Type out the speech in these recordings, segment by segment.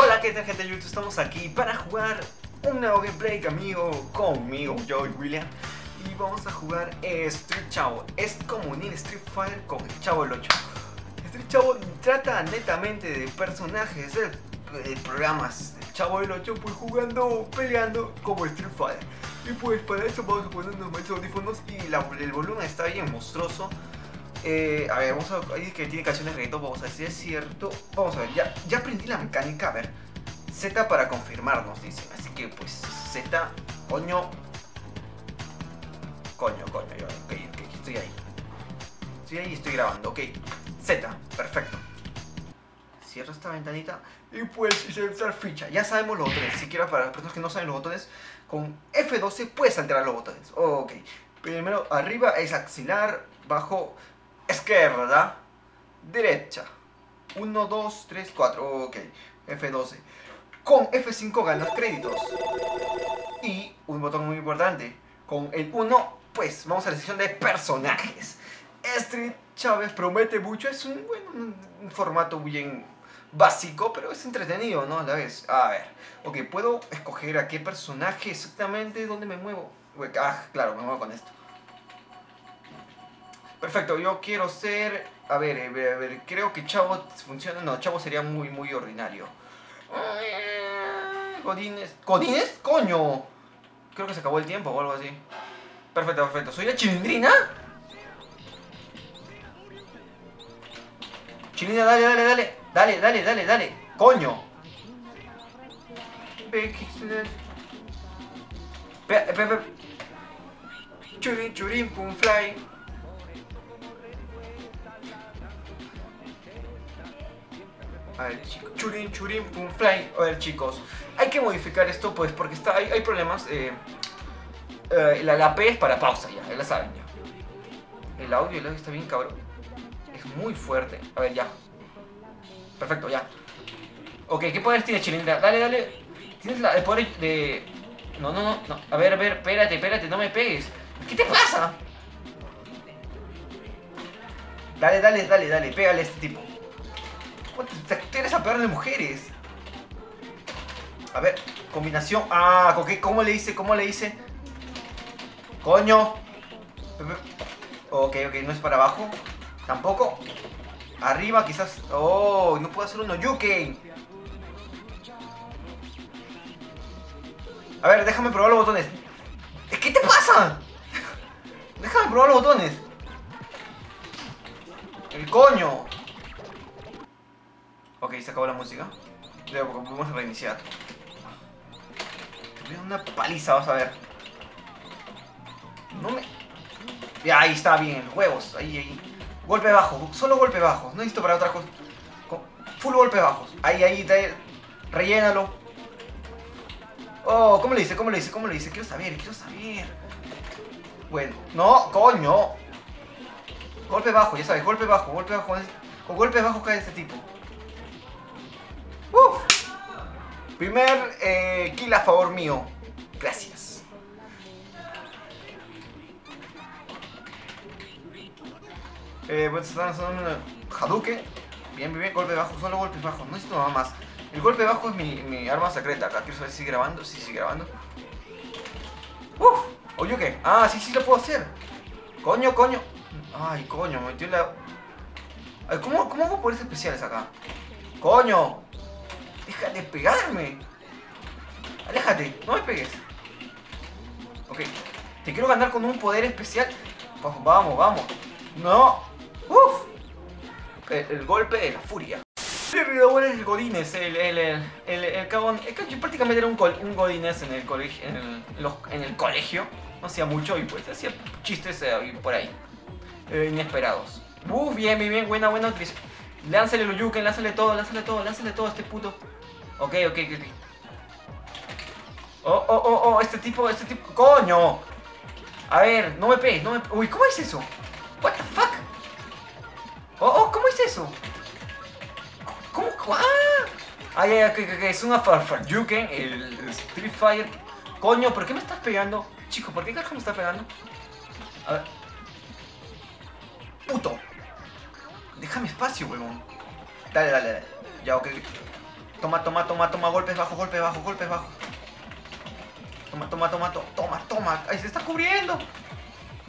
Hola, ¿qué tal gente de YouTube? Estamos aquí para jugar un nuevo gameplay conmigo, conmigo, yo y William. Y vamos a jugar Street Chavo. Es como unir Street Fighter con el Chavo el 8 Street Chavo trata netamente de personajes de, programas. Chavo el 8 Pues jugando, peleando como Street Fighter. Y pues para eso vamos a ponernos más audífonos Y la- el volumen está bien monstruoso eh, a ver, vamos a ahí que tiene canciones reggaetón, vamos a ver si es cierto. Vamos a ver, ya, ya aprendí la mecánica, a ver. Z para confirmarnos, dicen. Así que pues Z, coño. Coño, coño, yo, estoy ahí. Estoy ahí y estoy grabando, ok. Z, perfecto. Cierro esta ventanita y pues insertar ficha. Ya sabemos los botones. Si quiero para las personas que no saben los botones, con F12 puedes alterar los botones. Ok. Primero, arriba es axilar, bajo, izquierda, derecha. 1, 2, 3, 4. Ok. F12. Con F5 ganas créditos. Y un botón muy importante. Con el 1, pues vamos a la sección de personajes. Street Chávez promete mucho. Es un, bueno, un- formato bien básico, pero es entretenido, ¿no? A la vez. A ver. Ok, puedo escoger a qué personaje exactamente, dónde me muevo. Ah, claro, me muevo con esto. Perfecto, yo quiero ser... A ver, a ver, a ver, creo que Chavo funciona... No, Chavo sería muy, muy ordinario. Eh, Godines... ¿Godines? ¡Coño! Creo que se acabó el tiempo o algo así. Perfecto, perfecto. ¿Soy la chilindrina? Chilindrina, dale, dale, dale. Dale, dale, dale, dale. ¡Coño! Pe- pe- pe- Churin, churin, pum, fly. A ver, chicos. Churin, churin, pum, fly. A ver, chicos. Hay que modificar esto, pues, porque está, hay, problemas. eh, eh, la, la P es para pausa, ya, ya la saben, ya. El audio, el audio está bien cabrón. Es muy fuerte. A ver, ya. Perfecto, ya. Ok, ¿qué poderes tiene Chilindra? Dale, dale. Tienes la, el poder de... No, no, no, no. A ver, a ver, espérate, espérate, no me pegues. ¿Qué te pasa? Dale, dale, dale, dale, pégale a este tipo. ¿Cuánto te te eres pegar de mujeres? A ver, combinación. Ah, ¿con? ¿cómo le hice? ¿Cómo le hice? Coño. Ok, ok, no es para abajo. Tampoco. Arriba quizás. Oh, no puedo hacer uno Yuken. A ver, déjame probar los botones. ¿Qué te pasa? Déjame probar los botones. El coño. Se acabó la música. Luego vamos a reiniciar. Te voy una paliza, vas a ver. No me... Ya, ahí está bien, huevos. Ahí, ahí. Golpe bajo, solo golpe bajo. No necesito para otra cosa. Con- Full golpe bajos. Ahí, ahí, rellénalo. Oh, ¿cómo le dice? ¿Cómo le dice? ¿Cómo le dice? Quiero saber, quiero saber. Bueno, no, coño. Golpe bajo, ya sabes, golpe bajo, golpe bajo. Con golpe bajo cae este tipo. Primer eh, kill a favor mío. Gracias. Eh, pues están haciendo Hadouken. Bien, bien, bien, golpe bajo, solo golpes bajos. No necesito nada más. El golpe bajo es mi, mi arma secreta. Acá quiero saber si sigue grabando. Sí, sigue grabando. Uf, oye, ¿qué? Ah, sí, sí lo puedo hacer. Coño, coño. Ay, coño, me metió la. Ay, ¿cómo, ¿Cómo hago poderes especiales acá? ¡Coño! ¡Deja de pegarme! ¡Aléjate! ¡No me pegues! Ok. Te quiero ganar con un poder especial. Vamos, vamos, vamos. ¡No! ¡Uf! El, el golpe de la furia. El es el Godines, el, el, el, el, el que yo prácticamente era un, col- un Godines en el colegio. En el, en el colegio. No hacía mucho y pues hacía chistes eh, por ahí. Eh, inesperados. Uf, bien, bien, bien, buena, buena. Lánzale lo yuken, lánzale todo, lánzale todo, lánzale todo a este puto. Ok, ok, ok. Oh, oh, oh, oh, este tipo, este tipo. ¡Coño! A ver, no me pegues, no me. Uy, ¿cómo es eso? ¿What the fuck? Oh, oh, ¿cómo es eso? ¿Cómo? ¡Ah! Ah, ya, ya, que, es una Farfaryuken, el, el Street Fighter. Coño, ¿por qué me estás pegando? Chico, ¿por qué carajo me estás pegando? A ver. Puto. Déjame espacio, huevón. Dale, dale, dale. Ya, ok. Toma, toma, toma, toma. Golpes bajos, golpes bajos, golpes bajos. Toma, toma, toma, toma, toma, toma. ¡Ay, se está cubriendo!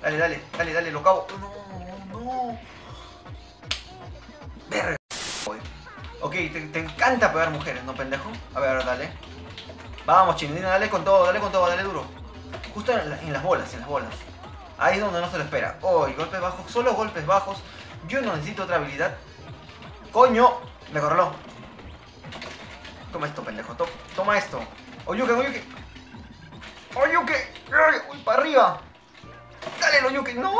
Dale, dale, dale, dale, lo cabo. No, no. Verga. Ok, te, te encanta pegar mujeres, ¿no, pendejo? A ver, dale. Vamos, chinina, dale con todo, dale con todo, dale duro. Justo en, la- en las bolas, en las bolas. Ahí es donde no se lo espera. Oh, golpes bajos, solo golpes bajos. Yo no necesito otra habilidad. ¡Coño! Me corraló. Toma esto, pendejo. to- toma esto. Oyuke, oyuke. Oyuke. Ay, Uy, para arriba. Dale, oyuke. No.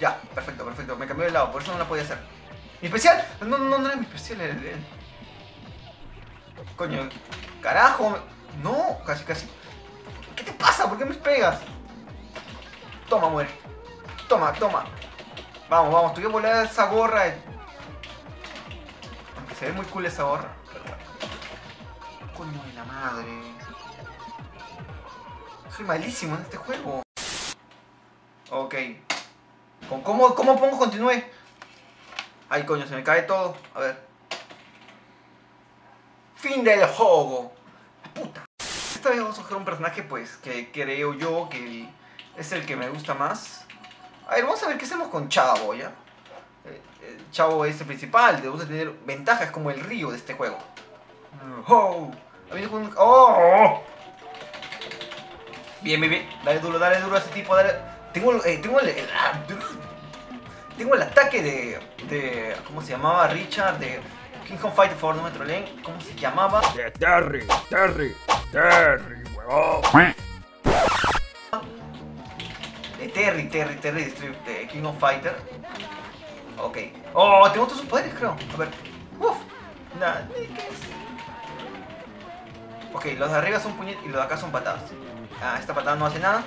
Ya, perfecto, perfecto. Me cambió de lado, por eso no la podía hacer. ¿Mi especial? No, no, no era mi especial, el. Coño, carajo. No, casi, casi. ¿Qué te pasa? ¿Por qué me pegas? Toma, muere. Toma, toma. Vamos, vamos, voy a volar esa gorra. Aunque se ve muy cool esa gorra. Coño de la madre. Soy malísimo en este juego. Ok. ¿Con cómo, ¿Cómo pongo continúe? Ay, coño, se me cae todo. A ver. Fin del juego. Puta. Esta vez vamos a coger un personaje, pues, que creo yo que es el que me gusta más. A ver, vamos a ver qué hacemos con Chavo, ¿ya? Eh, El Chavo es el principal, debemos de tener ventajas como el río de este juego. ¡Oh! Ha con un- ¡Oh! Bien, bien, bien. Dale duro, dale duro a ese tipo, dale. Tengo, el- eh, tengo el, ah, tengo el ataque de, de. ¿Cómo se llamaba? Richard, de King of Fighter for no me troleen. ¿Cómo se llamaba? De Terry, Terry, Terry, huevón. De Terry, Terry, Terry de, King of Fighter. Ok. Oh, tengo todos sus poderes, creo. A ver. Uf. Nada. Ok, los de arriba son puñet y los de acá son patadas. Ah, esta patada no hace nada.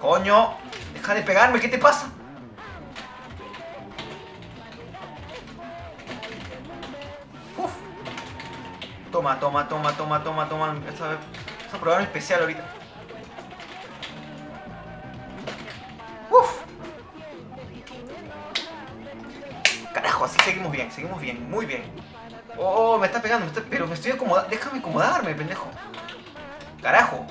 Coño. Deja de pegarme, ¿qué te pasa? Uf. Toma, toma, toma, toma, toma, toma. Vamos a probar un especial ahorita. Seguimos bien, seguimos bien, muy bien. Oh, me está pegando, pero me estoy acomodando. Déjame acomodarme, pendejo. Carajo.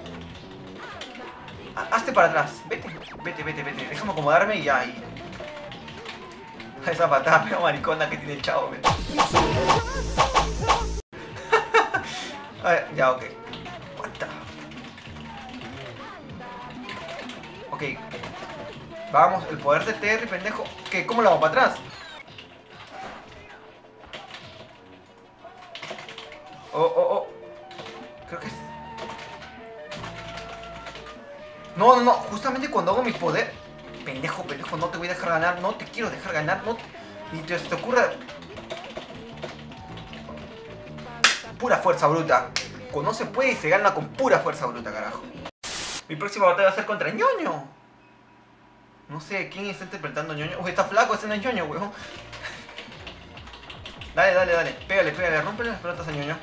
Ha- Hazte para atrás. Vete, vete, vete, vete. Déjame acomodarme y ya. Y... Esa patada pero maricona que tiene el chavo, vete. A ver, ya, ok. What the- Ok. Vamos, el poder de Terry, pendejo. ¿Qué? ¿Cómo lo hago para atrás? Oh, oh, oh. Creo que es... No, no, no. Justamente cuando hago mi poder... Pendejo, pendejo, no te voy a dejar ganar. No te quiero dejar ganar. No... Ni te, te ocurra... Pura fuerza bruta. No se puede, se gana con pura fuerza bruta, carajo. Mi próxima batalla va a ser contra ñoño. No sé, ¿quién está interpretando ñoño? Uy, está flaco, ese no es ñoño, weón. Dale, dale, dale. Pégale, pégale. Rómpele las pelotas a ñoño.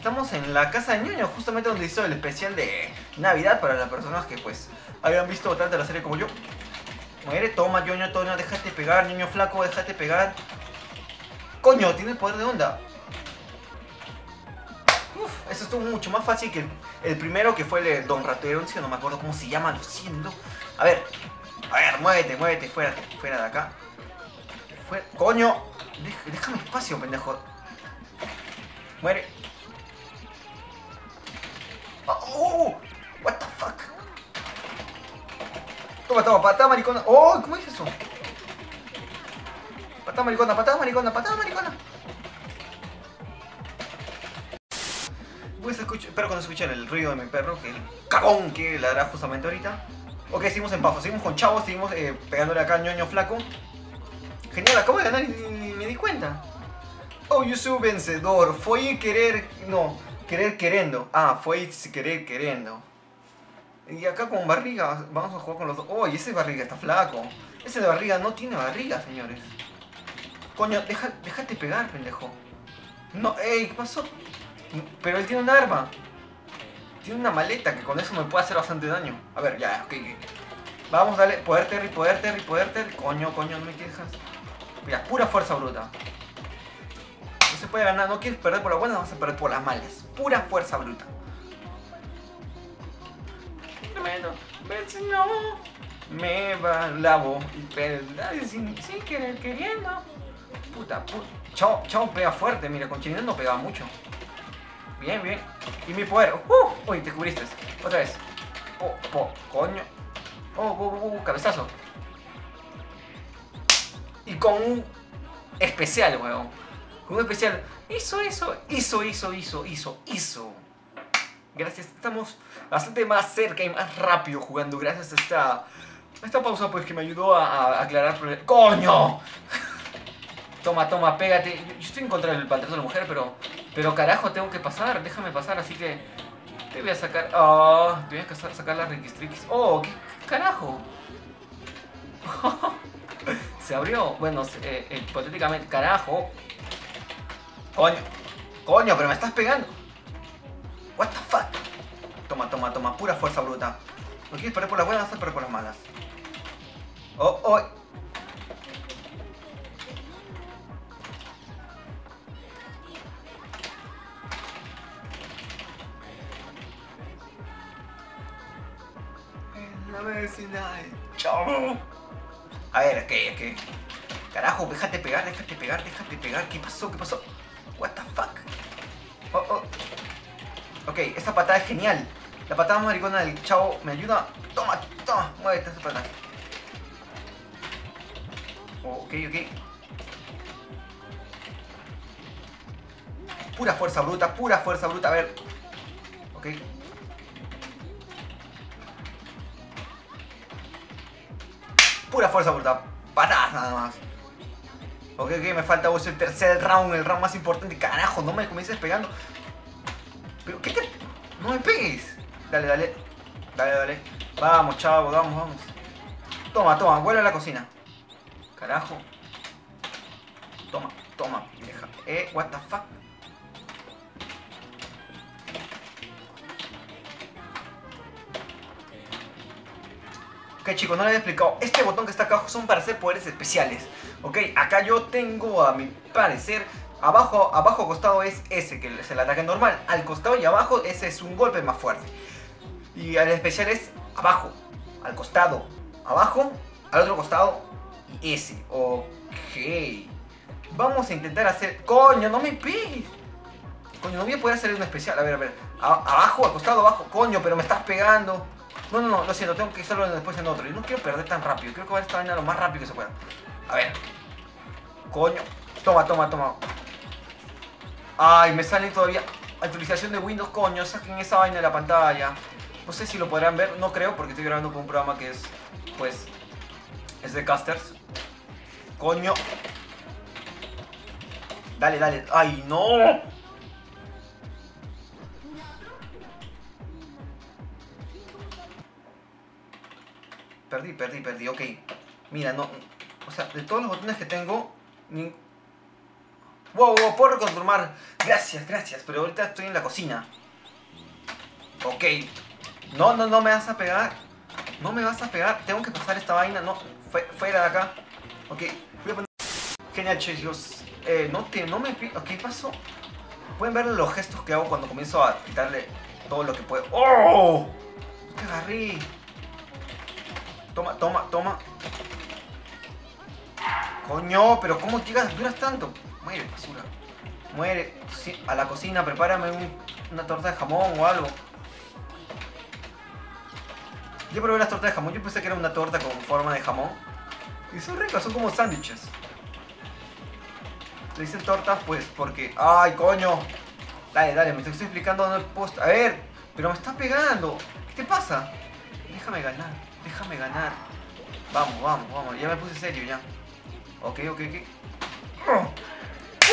Estamos en la casa de ñoño, justamente donde hizo el especial de Navidad para las personas que, pues, hayan visto tanto la serie como yo. Muere, toma, ñoño, ñoño, déjate pegar, ñoño flaco, déjate pegar. Coño, tiene poder de onda. Uf, eso estuvo mucho más fácil que el, primero que fue el de Don Ratero, no me acuerdo cómo se llama, lo siento. A ver, a ver, muévete, muévete, fuera, fuera de acá. Coño, déjame espacio, pendejo. Muere. Oh, what the fuck. Toma, toma, patada maricona. Oh, ¿cómo es eso? Patada maricona, patada maricona, patada maricona. Pues escucho, espero que no escuchen el ruido de mi perro, que el cagón que ladra justamente ahorita. Ok, seguimos en paso, seguimos con Chavo, seguimos eh, pegándole acá al ñoño flaco. Genial, acabo de ganar y ni, me di cuenta. Oh, yo soy vencedor. Fue querer. No, querer queriendo. Ah, fue querer queriendo. Y acá con barriga, vamos a jugar con los dos. Oh, y ese barriga está flaco. Ese de barriga no tiene barriga, señores. Coño, deja, déjate pegar, pendejo. No, ey, ¿qué pasó? Pero él tiene un arma. Tiene una maleta que con eso me puede hacer bastante daño. A ver, ya, ok. Vamos, dale. Poder Terry, poder Terry, poder Terry. Coño, coño, no me dejas. Ya, pura fuerza bruta. Puede ganar, no quieres perder por la buena, vas a perder por las malas. Pura fuerza bruta. Tremendo, no me va lavo y perder sin, sin querer queriendo. Puta, puta. Chao, chao pega fuerte, mira, con Chinel no pegaba mucho. Bien, bien. Y mi poder. ¡Uh! Uy, te cubriste. Otra vez. Oh, oh, coño. Oh, oh, oh, cabezazo. Y con un especial, weón. Un especial. Hizo, hizo, hizo, hizo, hizo, hizo, hizo. Gracias, estamos bastante más cerca y más rápido jugando. Gracias a esta, esta pausa, pues que me ayudó a, aclarar problemas. ¡Coño! Toma, toma, pégate. Yo, estoy en contra del de la mujer, pero. Pero carajo, tengo que pasar. Déjame pasar, así que. Te voy a sacar. Oh, te voy a sacar, las riquistriquis. Oh, ¿qué carajo? Se abrió. Bueno, eh, eh, hipotéticamente. Carajo. Coño. Coño, pero me estás pegando. What the fuck? Toma, toma, toma. Pura fuerza bruta. No quieres perder por las buenas, perder por las malas. Oh, oh. La. Chao. A ver, es que. Carajo, déjate pegar, déjate pegar, déjate pegar. ¿Qué pasó? ¿Qué pasó? What the fuck? Oh, oh. Ok, esta patada es genial. La patada maricona del chavo me ayuda. Toma, toma, muévete esa patada. Oh, ok, ok. Pura fuerza bruta, pura fuerza bruta. A ver. Ok. Pura fuerza bruta. Patadas nada más. Ok, ok, me falta vos el tercer round, el round más importante. Carajo, no me comiences pegando. Pero, ¿qué te...? No me pegues. Dale, dale. Dale, dale. Vamos, chavo, vamos, vamos. Toma, toma, vuelve a la cocina. Carajo. Toma, toma, deja. Eh, what the fuck. Ok chicos, no les había explicado. Este botón que está acá abajo son para hacer poderes especiales. Ok, acá yo tengo a mi parecer. Abajo, abajo costado es ese, que es el ataque normal. Al costado y abajo ese es un golpe más fuerte. Y el especial es abajo, al costado, abajo, al otro costado y ese. Ok. Vamos a intentar hacer... Coño, no me pegues. Coño, no voy a poder hacer un especial. A ver, a ver. Abajo, al costado, abajo. Coño, pero me estás pegando. No, no, no, lo siento, tengo que hacerlo después en otro. Y no quiero perder tan rápido. Quiero comer esta vaina lo más rápido que se pueda. A ver. Coño. Toma, toma, toma. Ay, me sale todavía actualización de Windows, coño. Saquen esa vaina de la pantalla. No sé si lo podrán ver, no creo, porque estoy grabando con un programa que es, pues, es de casters. Coño. Dale, dale. Ay, no. Perdí, perdí, perdí. Ok. Mira, no. O sea, de todos los botones que tengo. Ni... Wow, wow, puedo reconfirmar. Gracias, gracias. Pero ahorita estoy en la cocina. Ok. No, no, no me vas a pegar. No me vas a pegar. Tengo que pasar esta vaina. No, fue- fuera de acá. Ok. Voy a poner... Genial, chicos. Eh, no, te, no me... ¿Qué pasó? Pueden ver los gestos que hago cuando comienzo a quitarle todo lo que puedo. ¡Oh! Te agarré. Toma, toma, toma. Coño, pero ¿cómo llegas? Duras tanto. Muere, basura. Muere. A la cocina, prepárame un- una torta de jamón o algo. Yo probé las tortas de jamón. Yo pensé que era una torta con forma de jamón. Y son ricas, son como sándwiches. Le dicen tortas pues porque... ¡Ay, coño! Dale, dale, me estoy explicando dónde puedo. A ver, pero me está pegando. ¿Qué te pasa? Déjame ganar, déjame ganar. Vamos, vamos, vamos. Ya me puse serio ya. Ok, ok, ok.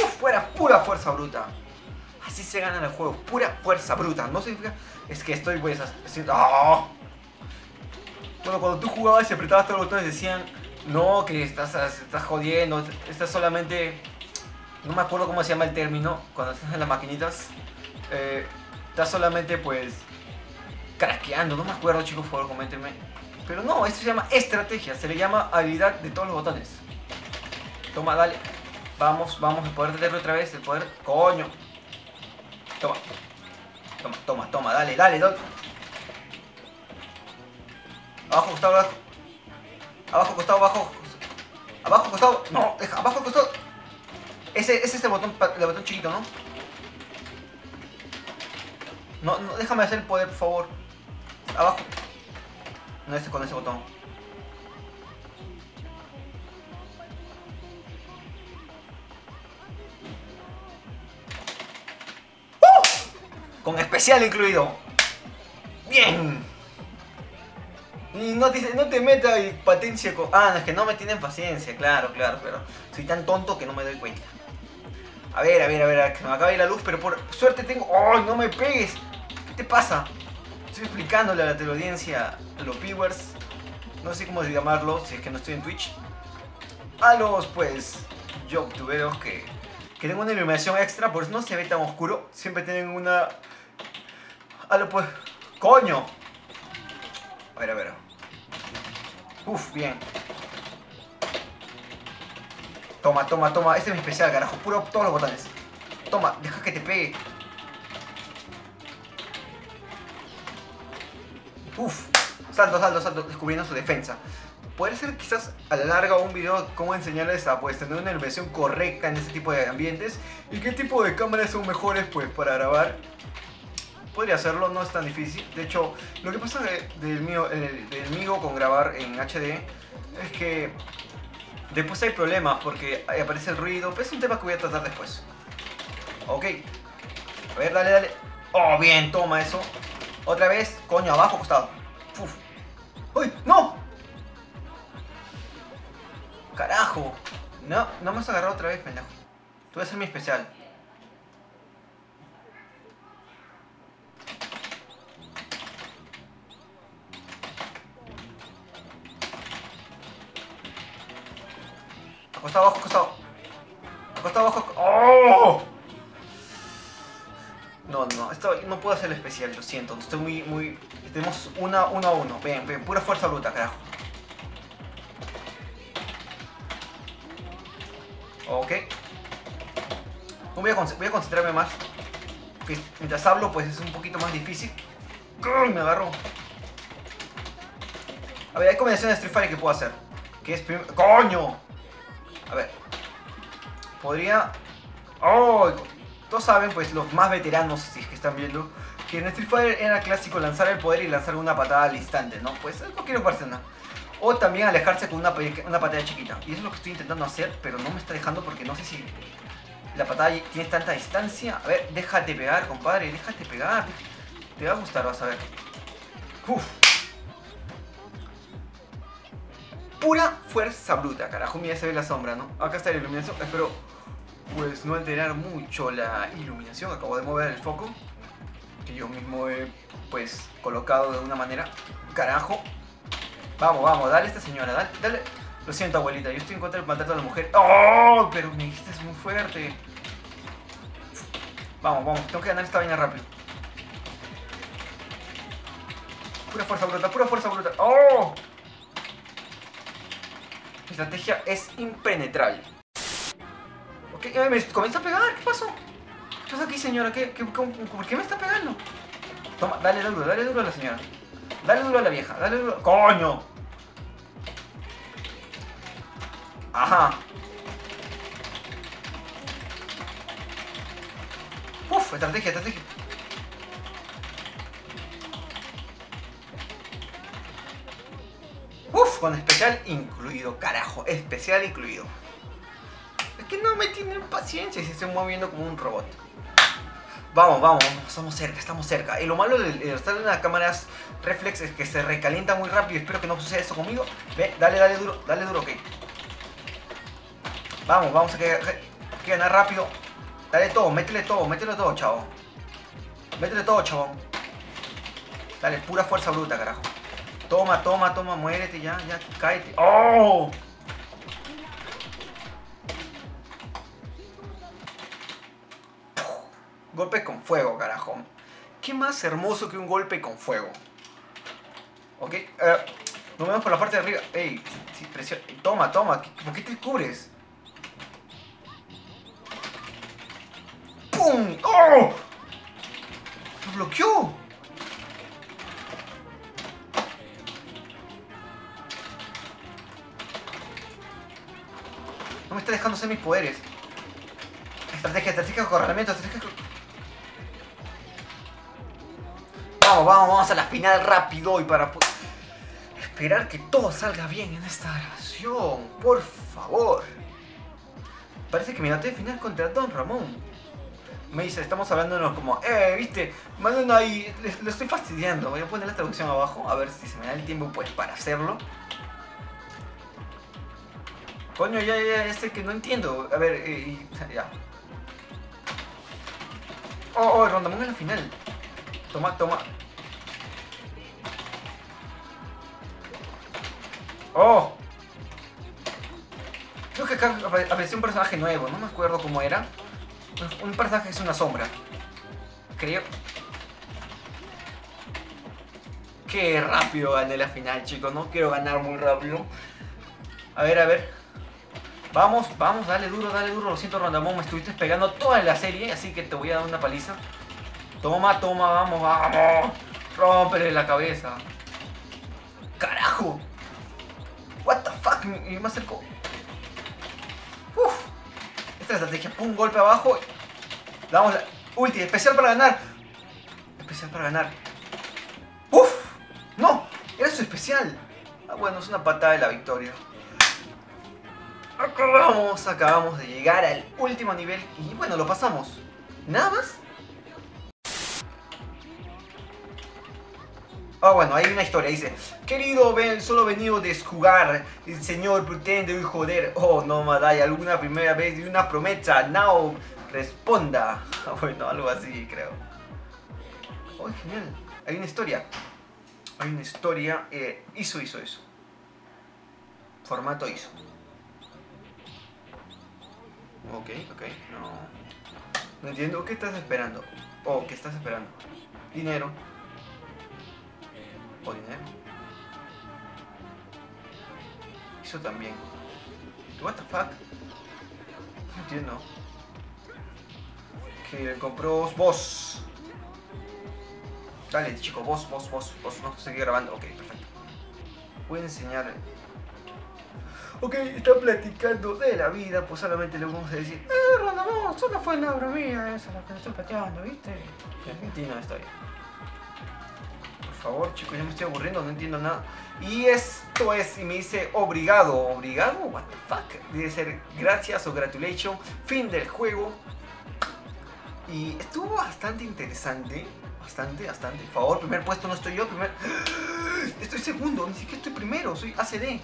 Uf, fuera pura fuerza bruta. Así se ganan los juegos, pura fuerza bruta. No significa. Es que estoy pues haciendo. ¡Ah! Bueno, cuando tú jugabas y apretabas todos los botones decían. No, que estás, estás jodiendo. Estás solamente. No me acuerdo cómo se llama el término. Cuando estás en las maquinitas. Eh, estás solamente pues. Craqueando. No me acuerdo, chicos, por favor, coméntenme. Pero no, esto se llama estrategia. Se le llama habilidad de todos los botones. Toma, dale. Vamos, vamos, el poder de Terry otra vez, el poder... Coño. Toma. Toma, toma, toma, dale, dale, dale. Abajo, costado, abajo. Abajo, costado, abajo. Abajo, costado. No, abajo, costado. Ese, ese es el botón, el botón chiquito, ¿no? No, no, déjame hacer el poder, por favor. Abajo. No, ese con ese botón. Con especial incluido. Bien. Y no te, no te meta y patencia con... Ah, no, es que no me tienen paciencia, claro, claro, pero soy tan tonto que no me doy cuenta. A ver, a ver, a ver, que me acaba de ir la luz, pero por suerte tengo... ¡Ay, no me pegues! ¿Qué te pasa? Estoy explicándole a la teleaudiencia, a los viewers, no sé cómo llamarlo, si es que no estoy en Twitch, a los, pues, youtuberos que, que tengo una iluminación extra, pues no se ve tan oscuro, siempre tienen una... A lo pues... ¡Coño! A ver, a ver. Uf, bien. Toma, toma, toma. Este es mi especial, carajo. Puro todos los botones. Toma, deja que te pegue. Uf. Salto, salto, salto. Descubriendo su defensa. Podría ser quizás a la larga un video cómo enseñarles a pues tener una iluminación correcta en este tipo de ambientes y qué tipo de cámaras son mejores pues para grabar podría hacerlo, no es tan difícil. De hecho, lo que pasa de- del mío, eh, mío con grabar en HD es que después hay problemas porque aparece el ruido, pero es un tema que voy a tratar después. Ok. A ver, dale, dale. Oh, bien, toma eso. Otra vez, coño, abajo, costado. Uf. ¡Uy! ¡No! Carajo. No, no me has agarrado otra vez, pendejo. Tú vas a ser mi especial. Acostado abajo, acostado. Acostado abajo. ¡Oh! No, no, esto no puedo hacer el especial, lo siento. Estoy muy, muy. Tenemos una, uno a uno. Ven, ven, pura fuerza bruta, carajo. Ok. Voy a, voy a concentrarme más. Que mientras hablo, pues es un poquito más difícil. Me agarró. A ver, hay combinaciones de Street Fighter que puedo hacer. Que es ¡Coño! A ver. Podría... ¡Oh! Todos saben, pues los más veteranos, si es que están viendo, que en Street Fighter era clásico lanzar el poder y lanzar una patada al instante, ¿no? Pues en cualquier persona. O también alejarse con una, una patada chiquita. Y eso es lo que estoy intentando hacer, pero no me está dejando porque no sé si la patada tiene tanta distancia. A ver, déjate pegar, compadre, déjate pegar. Te va a gustar, vas a ver. Uf. Pura fuerza bruta, carajo. Mira, se ve la sombra, ¿no? Acá está la iluminación. Espero, pues, no alterar mucho la iluminación. Acabo de mover el foco. Que yo mismo he, pues, colocado de una manera. Carajo. Vamos, vamos, dale a esta señora, dale, dale. Lo siento, abuelita, yo estoy en contra del maltrato a la mujer. ¡Oh! Pero me dijiste es muy fuerte. Vamos, vamos, tengo que ganar esta vaina rápido. Pura fuerza bruta, pura fuerza bruta. ¡Oh! Estrategia es impenetrable. Ok, eh, me comienza a pegar, ¿qué pasó? ¿Qué pasa aquí, señora? ¿Qué, ¿Por qué me está pegando? Toma, dale duro, dale duro a la señora. Dale duro a la vieja, dale duro. ¡Coño! Ajá. Uf, estrategia, estrategia. Con especial incluido, carajo, especial incluido. Es que no me tienen paciencia y se estoy moviendo como un robot. Vamos, vamos, estamos cerca, estamos cerca. Y lo malo de estar en las cámaras reflex es que se recalienta muy rápido. Espero que no suceda eso conmigo. Ve, dale, dale duro, dale duro, ok. Vamos, vamos a que ganar rápido. Dale todo, métele todo, métele todo, chavo. Métele todo, chavo. Dale, pura fuerza bruta, carajo. Toma, toma, toma, muérete ya, ya, cállate. ¡Oh! Golpe con fuego, carajo. ¿Qué más hermoso que un golpe con fuego? Ok, uh, nos vemos por la parte de arriba. Ey, sí, presión. Toma, toma, ¿por qué te cubres? ¡Pum! ¡Oh! ¡Lo bloqueó! Está dejando hacer mis poderes. Estrategia, estrategia acorralamiento, estrategia. Vamos, vamos, vamos a la final rápido y para esperar que todo salga bien en esta grabación. Por favor. Parece que mi batalla final contra Don Ramón. Me dice, estamos hablándonos como, eh, viste, manden ahí, le, le estoy fastidiando. Voy a poner la traducción abajo, a ver si se me da el tiempo pues para hacerlo. Coño, ya, ya, sé que no entiendo. A ver, eh, ya. Oh, oh, Rondamón en la final. Toma, toma. Oh. Creo que acá apare- apareció un personaje nuevo, no me acuerdo cómo era. Un personaje es una sombra. Creo. Qué rápido gané la final, chicos. No quiero ganar muy rápido. A ver, a ver. Vamos, vamos, dale duro, dale duro. Lo siento, Rondamón, me estuviste pegando toda la serie, así que te voy a dar una paliza. Toma, toma, vamos, vamos. Rómpele la cabeza. ¡Carajo! What the fuck, y me acercó. Uf. Esta estrategia, pum, golpe abajo. Damos la ulti, especial para ganar. Especial para ganar. Uf. No, era su especial. Ah, bueno, es una patada de la victoria. Acabamos, acabamos de llegar al último nivel y bueno, lo pasamos. ¿Nada más? Ah, bueno, hay una historia, dice Querido Ben, solo venido de jugar. El señor pretende joder Oh, no, Madai, alguna primera vez de una promesa. Now, responda. Bueno, algo así, creo. Oh, genial. Hay una historia. Hay una historia eh, Hizo, hizo, hizo. Formato hizo Ok, ok, no No entiendo, ¿qué estás esperando? Oh, ¿qué estás esperando? Dinero o dinero. Eso también. What the fuck? No entiendo. Que compró vos. Dale, chico, vos, vos, vos, vos. No seguí grabando. Ok, perfecto. Voy a enseñar. Ok, está platicando de la vida, pues solamente le vamos a decir, eh, Rondamón, solo fue una bromía esa la que le estoy platicando, ¿viste? Argentina estoy. Por favor, chicos, ya me estoy aburriendo, no entiendo nada. Y esto es, y me dice, obrigado, obrigado, what the fuck. Debe ser gracias o gratulation, fin del juego. Y estuvo bastante interesante, bastante, bastante. Por favor, primer puesto no estoy yo, primer... Estoy segundo, ni siquiera estoy primero, soy ACD.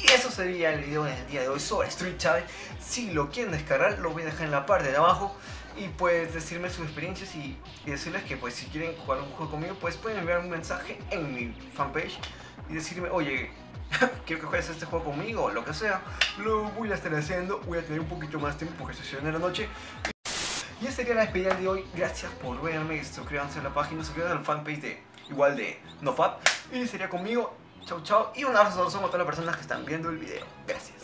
Y eso sería el video del día de hoy sobre Street Child. Si lo quieren descargar, lo voy a dejar en la parte de abajo. Y pues decirme sus experiencias y, decirles que pues si quieren jugar un juego conmigo, pues pueden enviar un mensaje en mi fanpage y decirme, oye, quiero que juegues este juego conmigo o lo que sea. Lo voy a estar haciendo, voy a tener un poquito más tiempo porque estoy en la noche. Y esa sería la despedida de hoy. Gracias por verme. Suscríbanse a la página, suscríbanse al fanpage de igual de NoFap. Y sería conmigo. Chau chau y un abrazo a todas las personas que están viendo el video. Gracias.